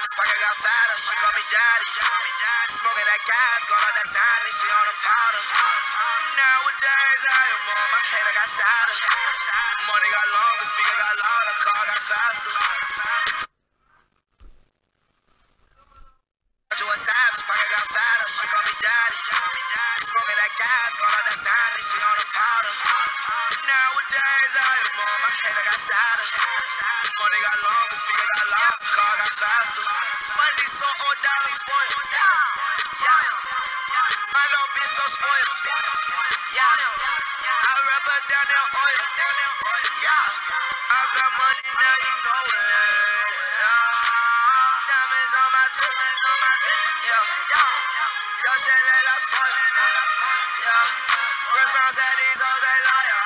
savage, pocket got fatter, she call me daddy. Smoking that gas, got all that and she on the powder. Nowadays, I am on my head, I got sadder. Money got longer, speaker got louder, car got faster. To a savage, pocket got fatter, she call me daddy. Smoking that gas, all that and she on the powder. Nowadays, I am on my head, I got sadder. Money got longer, faster. Money so old, dollar spoiled. Yeah. My little bitch so spoiled. Yeah. I rub her down in oil. Yeah. I got money now, you know it. Diamonds on my tip. Yeah. Yo, shit look like foil. Yeah. Chris Brown said these hoes they liar.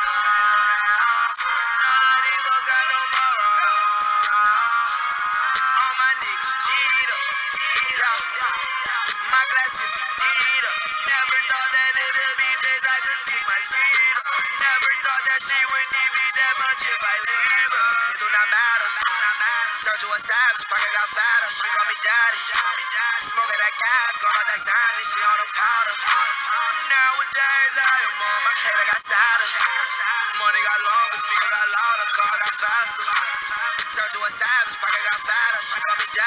Turn to a savage, pocket got fatter. She call me daddy. That got that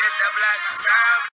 get that black sound.